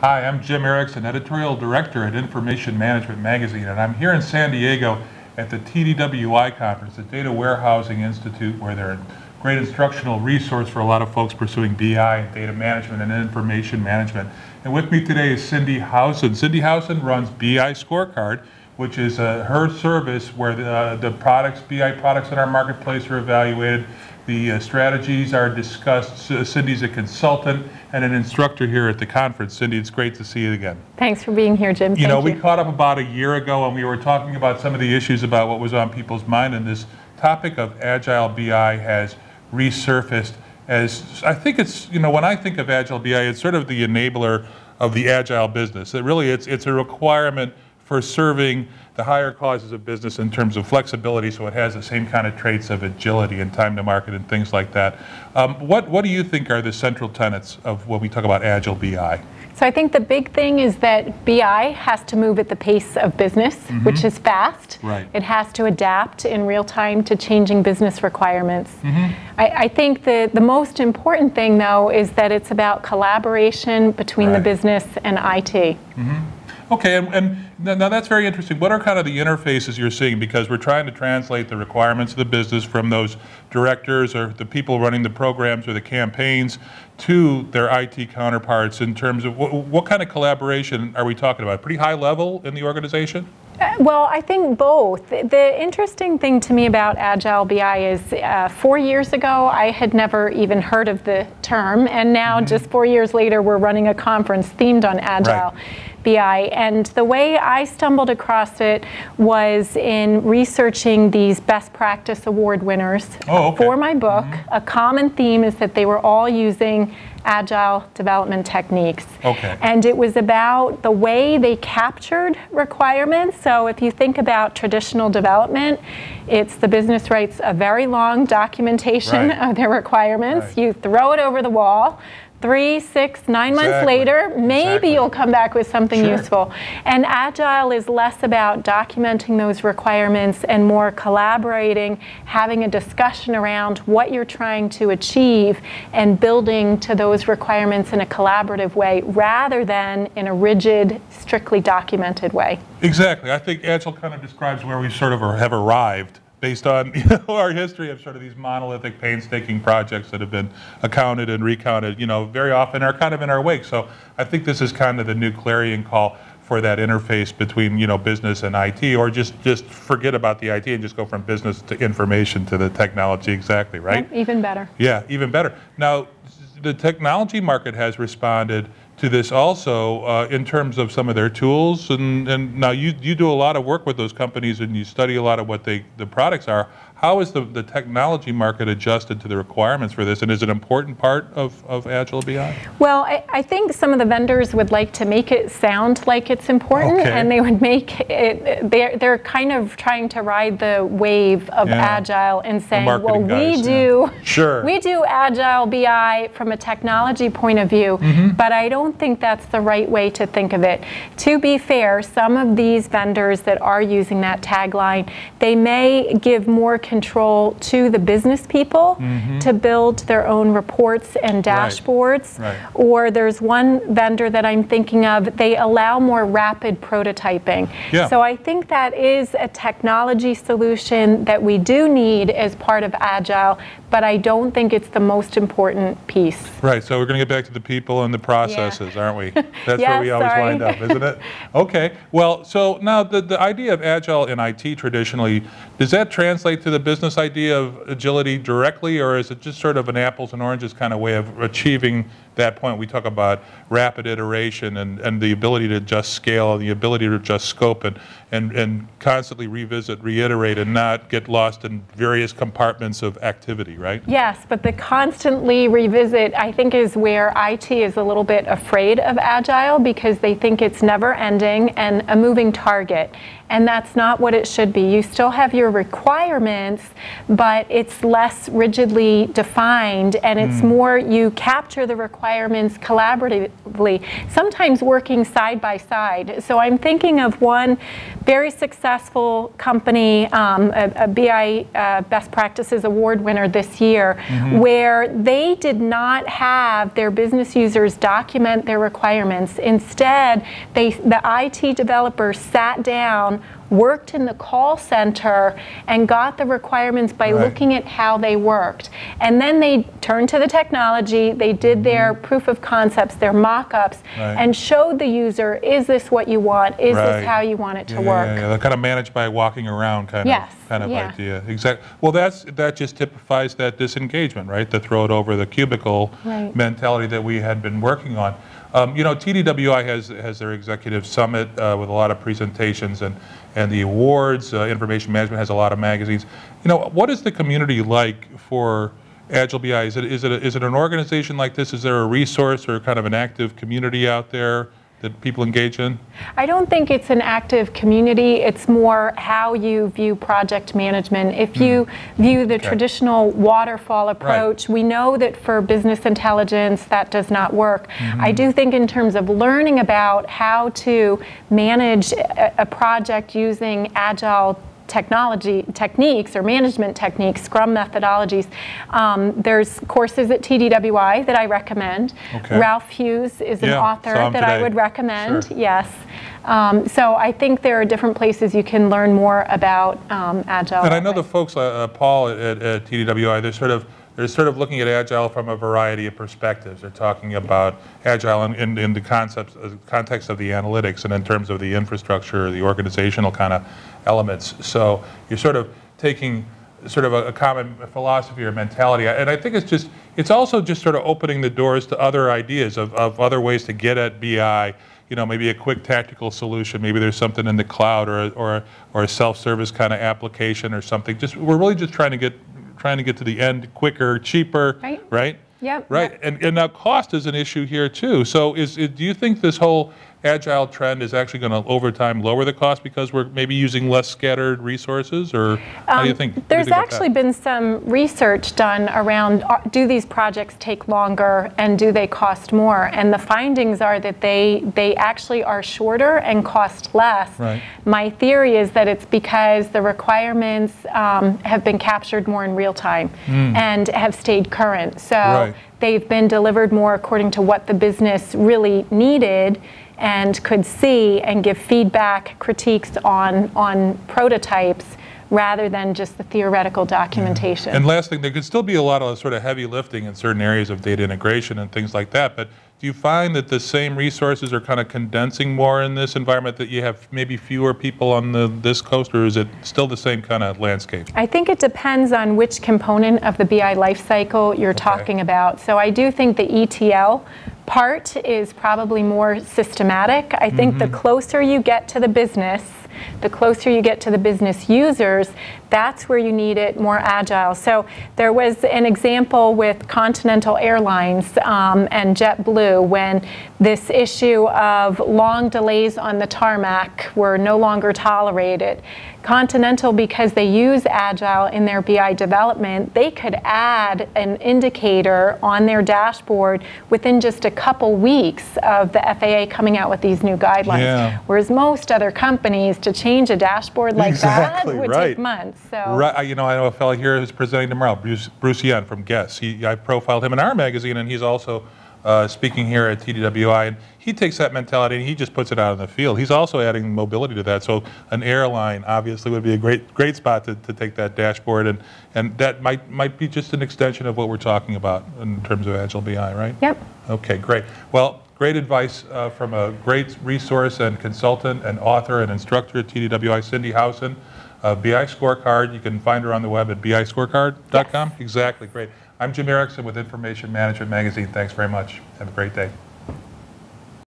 Hi, I'm Jim Ericson, editorial director at Information Management Magazine, and I'm here in San Diego at the TDWI conference, the Data Warehousing Institute, where they're a great instructional resource for a lot of folks pursuing BI, data management, and information management. And with me today is Cindy Howson. Cindy Howson runs BI Scorecard, which is uh, her service where the, uh, the products, BI products in our marketplace are evaluated the uh, strategies are discussed. Cindy's a consultant and an instructor here at the conference. Cindy, it's great to see you again. Thanks for being here, Jim. You Thank know, you. we caught up about a year ago and we were talking about some of the issues about what was on people's mind, and this topic of Agile BI has resurfaced as I think it's, you know, when I think of Agile BI, it's sort of the enabler of the Agile business. It really, it's, it's a requirement for serving the higher causes of business in terms of flexibility, so it has the same kind of traits of agility and time to market and things like that. Um, what, what do you think are the central tenets of when we talk about Agile BI? So I think the big thing is that BI has to move at the pace of business, mm-hmm. which is fast. Right. It has to adapt in real time to changing business requirements. Mm-hmm. I, I, think the, the most important thing, though, is that it's about collaboration between right. the business and IT. Mm-hmm. Okay, and, and, now that's very interesting. What are kind of the interfaces you're seeing? Because we're trying to translate the requirements of the business from those directors or the people running the programs or the campaigns to their IT counterparts in terms of what, what kind of collaboration are we talking about? Pretty high level in the organization? Uh, well, I think both. The interesting thing to me about Agile BI is uh, four years ago, I had never even heard of the term, and now mm-hmm. just four years later, we're running a conference themed on Agile. Right. BI. And the way I stumbled across it was in researching these best practice award winners oh, okay. for my book. Mm-hmm. A common theme is that they were all using agile development techniques. Okay. And it was about the way they captured requirements. So if you think about traditional development, it's the business writes a very long documentation right. of their requirements. Right. You throw it over the wall three, six, nine exactly. months later, maybe exactly. you'll come back with something sure. useful. And Agile is less about documenting those requirements and more collaborating, having a discussion around what you're trying to achieve, and building to those requirements in a collaborative way rather than in a rigid, strictly documented way. Exactly. I think Agile kind of describes where we sort of have arrived based on you know, our history of sort of these monolithic, painstaking projects that have been accounted and recounted, you know, very often are kind of in our wake. So I think this is kind of the new clarion call for that interface between you know business and IT, or just just forget about the IT and just go from business to information to the technology. Exactly right. Yep, even better. Yeah, even better. Now, the technology market has responded to this also uh, in terms of some of their tools. And, and now you, you do a lot of work with those companies and you study a lot of what they, the products are. How is the, the technology market adjusted to the requirements for this? And is it an important part of, of Agile BI? Well, I, I think some of the vendors would like to make it sound like it's important okay. and they would make it, they're, they're kind of trying to ride the wave of yeah. Agile and saying, well, guys, we do, yeah. sure. we do Agile BI from a technology point of view, mm-hmm. but I don't think that's the right way to think of it. To be fair, some of these vendors that are using that tagline, they may give more control to the business people mm-hmm. to build their own reports and dashboards. Right. Right. Or there's one vendor that I'm thinking of, they allow more rapid prototyping. Yeah. So I think that is a technology solution that we do need as part of Agile, but I don't think it's the most important piece. Right, so we're going to get back to the people and the processes, yeah. aren't we? That's yes, where we always sorry. wind up, isn't it? Okay, well, so now the, the idea of agile in IT traditionally, does that translate to the business idea of agility directly, or is it just sort of an apples and oranges kind of way of achieving that point? We talk about rapid iteration and, and the ability to adjust scale, and the ability to adjust scope, and, and, and constantly revisit, reiterate, and not get lost in various compartments of activity, right? Yes, but the constantly revisit, I think, is where IT is a little bit afraid of Agile because they think it's never ending and a moving target and that's not what it should be. You still have your requirements, but it's less rigidly defined, and it's mm. more you capture the requirements requirements collaboratively, sometimes working side by side. So I'm thinking of one very successful company, um, a, a, BI uh, Best Practices Award winner this year, mm-hmm. where they did not have their business users document their requirements. Instead, they, the IT developers sat down worked in the call center and got the requirements by right. looking at how they worked. And then they turned to the technology, they did mm-hmm. their proof of concepts, their mock ups, right. and showed the user is this what you want? Is right. this how you want it to yeah, work? Yeah, yeah. They're kind of managed by walking around kind yes. of, kind of yeah. idea. Exactly. Well, that's, that just typifies that disengagement, right? The throw it over the cubicle mentality that we had been working on. Um, you know, TDWI has, has their executive summit uh, with a lot of presentations and, and the awards. Uh, information management has a lot of magazines. You know, what is the community like for Agile BI? Is it, is, it a, is it an organization like this? Is there a resource or kind of an active community out there? that people engage in? I don't think it's an active community. It's more how you view project management. If you mm. view the okay. traditional waterfall approach, right. we know that for business intelligence that does not work. Mm-hmm. I do think in terms of learning about how to manage a project using agile technology techniques or management techniques, Scrum methodologies. Um, there's courses at TDWI that I recommend. Okay. Ralph Hughes is an author that today. I would recommend. Sure. Yes. Um, so I think there are different places you can learn more about um, Agile. And I know the folks, uh, uh, Paul at, at TDWI, they're sort of they're sort of looking at agile from a variety of perspectives. They're talking about agile in, in, in the concepts, uh, context of the analytics and in terms of the infrastructure, the organizational kind of elements. So you're sort of taking sort of a, a, common philosophy or mentality. And I think it's just, it's also just sort of opening the doors to other ideas of, of other ways to get at BI. You know, maybe a quick tactical solution. Maybe there's something in the cloud or, or, or a self-service kind of application or something. Just we're really just trying to get trying to get to the end quicker, cheaper, right? Right. Yep. Right. Yep. And and now cost is an issue here too. So is, is do you think this whole agile trend is actually going to over time lower the cost because we're maybe using less scattered resources or how um, do you um, think there's you think actually been some research done around uh, do these projects take longer and do they cost more and the findings are that they they actually are shorter and cost less right. my theory is that it's because the requirements um, have been captured more in real time mm. and have stayed current so right. they've been delivered more according to what the business really needed and could see and give feedback, critiques on, on prototypes rather than just the theoretical documentation. Yeah. And last thing, there could still be a lot of sort of heavy lifting in certain areas of data integration and things like that, but do you find that the same resources are kind of condensing more in this environment that you have maybe fewer people on the this coast or is it still the same kind of landscape? I think it depends on which component of the BI lifecycle you're okay. talking about. So I do think the ETL part is probably more systematic. I think mm-hmm. the closer you get to the business, the closer you get to the business users, that's where you need it more agile. So there was an example with Continental Airlines um, and JetBlue when this issue of long delays on the tarmac were no longer tolerated. Continental, because they use Agile in their BI development, they could add an indicator on their dashboard within just a couple weeks of the FAA coming out with these new guidelines. Yeah. Whereas most other companies, to change a dashboard like exactly, that would right. take months. So. Right, uh, you know, I know a fellow here who's presenting tomorrow, Bruce, Bruce Yen from Guess. He, I profiled him in our magazine, and he's also uh, speaking here at TDWI, and he takes that mentality and he just puts it out in the field. He's also adding mobility to that. So an airline obviously would be a great great spot to, to take that dashboard, and and that might might be just an extension of what we're talking about in terms of Agile BI, right? Yep. Okay, great. Well, great advice uh, from a great resource and consultant and author and instructor at TDWI, Cindy Howson. Uh, BI Scorecard, you can find her on the web at biscorecard.com. Yes. Exactly, great. I'm Jim Ericson with Information Management Magazine. Thanks very much. Have a great day.